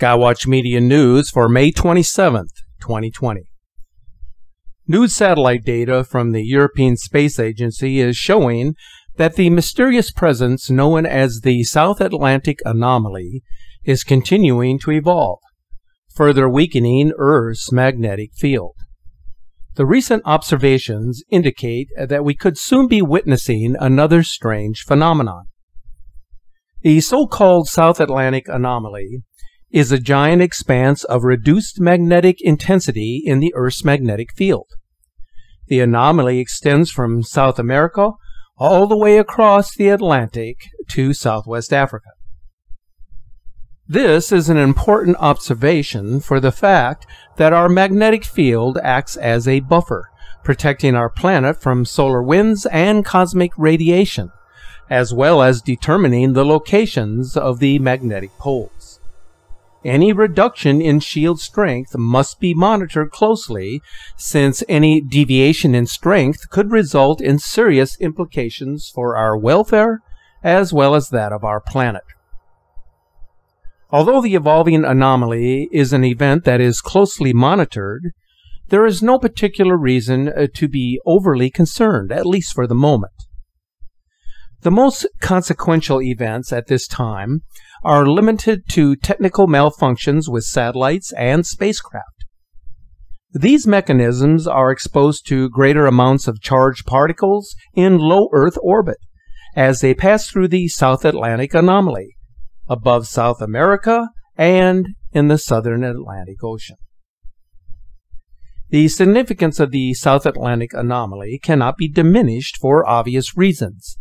Skywatch Media News for May 27th, 2020. News satellite data from the European Space Agency is showing that the mysterious presence known as the South Atlantic Anomaly is continuing to evolve, further weakening Earth's magnetic field. The recent observations indicate that we could soon be witnessing another strange phenomenon. The so-called South Atlantic Anomaly is a giant expanse of reduced magnetic intensity in the Earth's magnetic field. The anomaly extends from South America all the way across the Atlantic to Southwest Africa. This is an important observation for the fact that our magnetic field acts as a buffer, protecting our planet from solar winds and cosmic radiation, as well as determining the locations of the magnetic poles. Any reduction in shield strength must be monitored closely since any deviation in strength could result in serious implications for our welfare as well as that of our planet. Although the evolving anomaly is an event that is closely monitored, there is no particular reason uh, to be overly concerned, at least for the moment. The most consequential events at this time are limited to technical malfunctions with satellites and spacecraft. These mechanisms are exposed to greater amounts of charged particles in low Earth orbit as they pass through the South Atlantic anomaly, above South America, and in the southern Atlantic Ocean. The significance of the South Atlantic anomaly cannot be diminished for obvious reasons.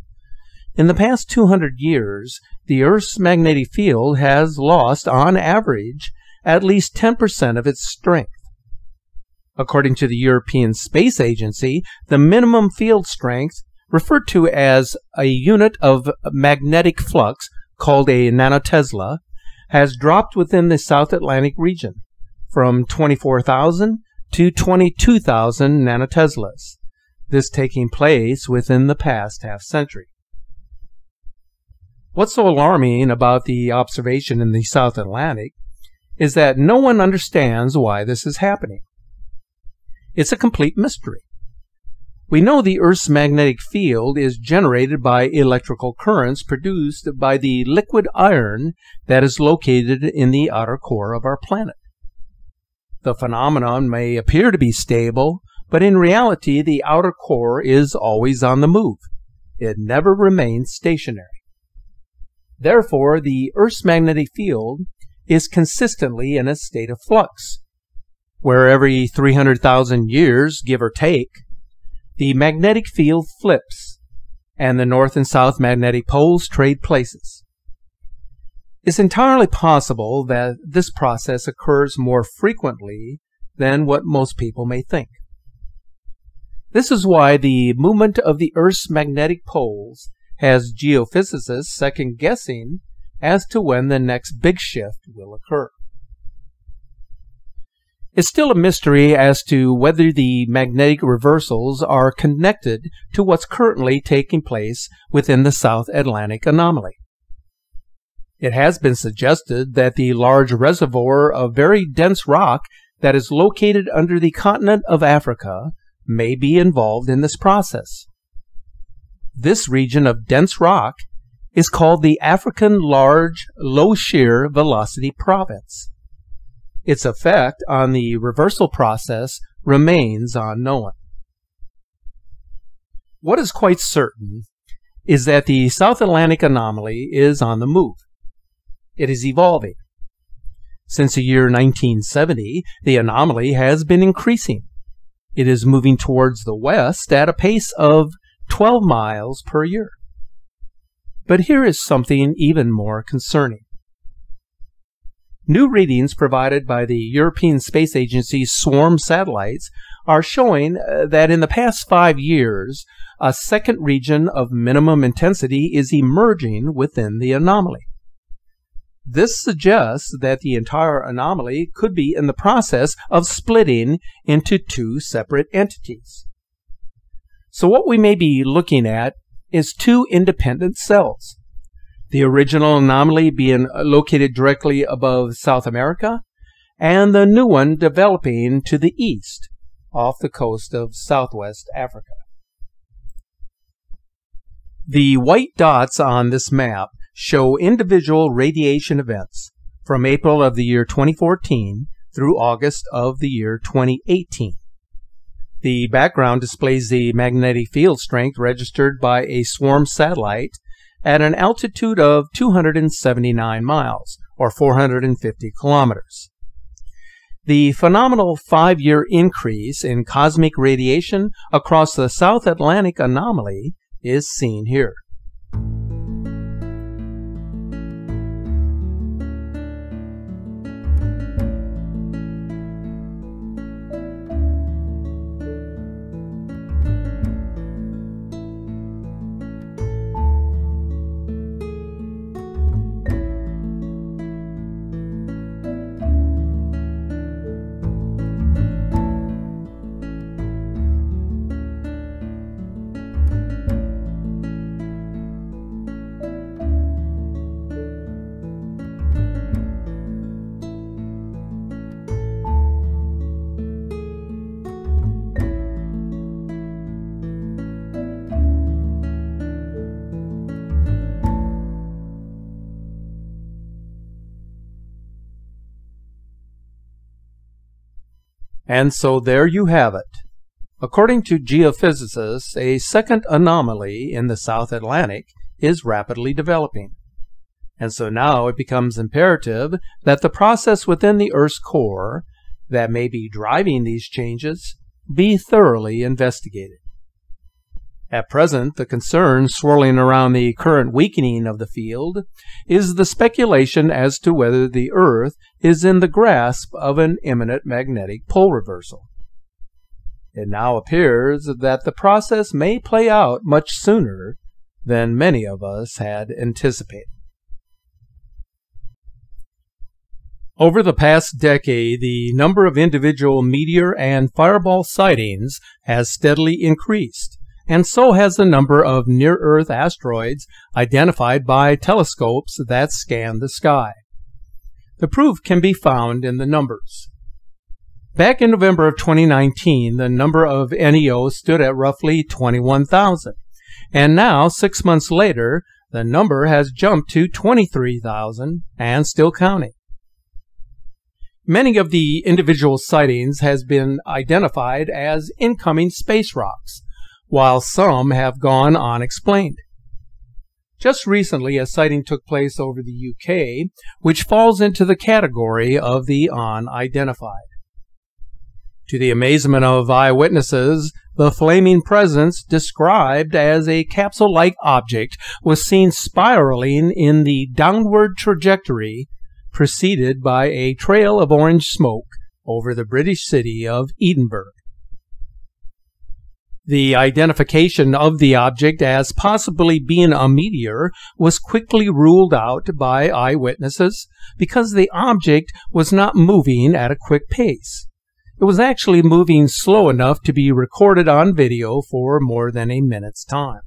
In the past 200 years, the Earth's magnetic field has lost, on average, at least 10% of its strength. According to the European Space Agency, the minimum field strength, referred to as a unit of magnetic flux called a nanotesla, has dropped within the South Atlantic region from 24,000 to 22,000 nanoteslas, this taking place within the past half century. What's so alarming about the observation in the South Atlantic is that no one understands why this is happening. It's a complete mystery. We know the Earth's magnetic field is generated by electrical currents produced by the liquid iron that is located in the outer core of our planet. The phenomenon may appear to be stable, but in reality the outer core is always on the move. It never remains stationary. Therefore, the Earth's magnetic field is consistently in a state of flux, where every 300,000 years, give or take, the magnetic field flips and the north and south magnetic poles trade places. It's entirely possible that this process occurs more frequently than what most people may think. This is why the movement of the Earth's magnetic poles has geophysicists second guessing as to when the next big shift will occur. It's still a mystery as to whether the magnetic reversals are connected to what's currently taking place within the South Atlantic anomaly. It has been suggested that the large reservoir of very dense rock that is located under the continent of Africa may be involved in this process. This region of dense rock is called the African Large Low Shear Velocity Province. Its effect on the reversal process remains unknown. What is quite certain is that the South Atlantic anomaly is on the move. It is evolving. Since the year 1970, the anomaly has been increasing. It is moving towards the west at a pace of 12 miles per year. But here is something even more concerning. New readings provided by the European Space Agency's swarm satellites are showing uh, that in the past five years, a second region of minimum intensity is emerging within the anomaly. This suggests that the entire anomaly could be in the process of splitting into two separate entities. So what we may be looking at is two independent cells. the original anomaly being located directly above South America, and the new one developing to the east off the coast of southwest Africa. The white dots on this map show individual radiation events from April of the year 2014 through August of the year 2018. The background displays the magnetic field strength registered by a swarm satellite at an altitude of 279 miles, or 450 kilometers. The phenomenal five year increase in cosmic radiation across the South Atlantic anomaly is seen here. And so there you have it. According to geophysicists, a second anomaly in the South Atlantic is rapidly developing. And so now it becomes imperative that the process within the Earth's core that may be driving these changes be thoroughly investigated. At present, the concern swirling around the current weakening of the field is the speculation as to whether the Earth is in the grasp of an imminent magnetic pole reversal. It now appears that the process may play out much sooner than many of us had anticipated. Over the past decade, the number of individual meteor and fireball sightings has steadily increased and so has the number of near Earth asteroids identified by telescopes that scan the sky. The proof can be found in the numbers. Back in November of 2019, the number of NEO stood at roughly 21,000. And now, six months later, the number has jumped to 23,000 and still counting. Many of the individual sightings has been identified as incoming space rocks, while some have gone unexplained. Just recently, a sighting took place over the UK, which falls into the category of the unidentified. To the amazement of eyewitnesses, the flaming presence, described as a capsule like object, was seen spiraling in the downward trajectory, preceded by a trail of orange smoke over the British city of Edinburgh. The identification of the object as possibly being a meteor was quickly ruled out by eyewitnesses because the object was not moving at a quick pace. It was actually moving slow enough to be recorded on video for more than a minute's time.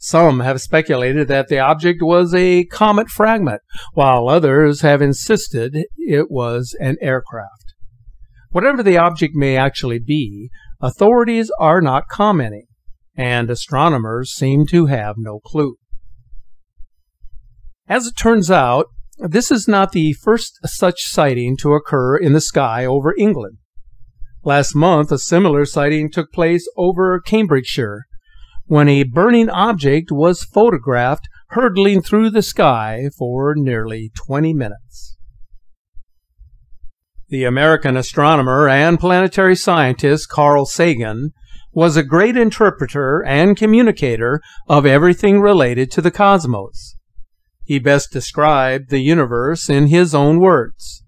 Some have speculated that the object was a comet fragment, while others have insisted it was an aircraft. Whatever the object may actually be, authorities are not commenting, and astronomers seem to have no clue. As it turns out, this is not the first such sighting to occur in the sky over England. Last month, a similar sighting took place over Cambridgeshire when a burning object was photographed hurtling through the sky for nearly 20 minutes. The American astronomer and planetary scientist Carl Sagan was a great interpreter and communicator of everything related to the cosmos. He best described the universe in his own words.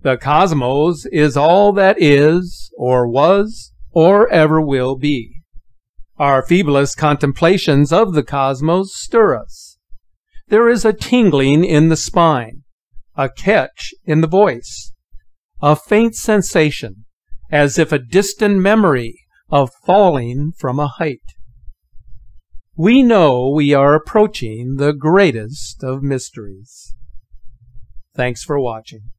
The cosmos is all that is, or was, or ever will be. Our feeblest contemplations of the cosmos stir us. There is a tingling in the spine, a catch in the voice, a faint sensation, as if a distant memory of falling from a height. We know we are approaching the greatest of mysteries. Thanks for watching.